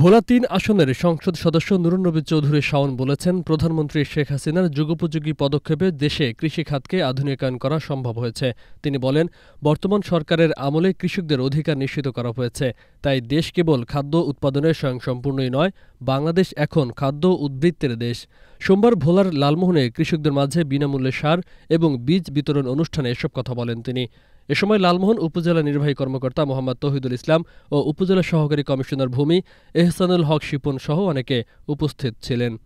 ভোলা তিন আসনের সংসদ সদস্য নুরুন্নবী চৌধুরী শাওন বলেছেন, প্রধানমন্ত্রী শেখ হাসিনার যুগোপযোগী পদক্ষেপে দেশে কৃষিখাতকে আধুনিকায়ন করা সম্ভব হয়েছে। তিনি বলেন, বর্তমান সরকারের আমলে কৃষকদের অধিকার নিশ্চিত করা হয়েছে। তাই দেশ কেবল খাদ্য উৎপাদনে স্বয়ংসম্পূর্ণই নয়, বাংলাদেশ এখন খাদ্য উদ্বৃত্তের দেশ। সোমবার ভোলার লালমোহনে কৃষকদের মাঝে বিনামূল্যে সার এবং বীজ বিতরণ অনুষ্ঠানে এসব কথা বলেন তিনি। এ সময় লালমোহন উপজেলা নির্বাহী কর্মকর্তা মোহাম্মদ তহিদুল ইসলাম ও উপজেলা সহকারী কমিশনার ভূমি এহসানুল হক শিপন সহ অনেকে উপস্থিত ছিলেন।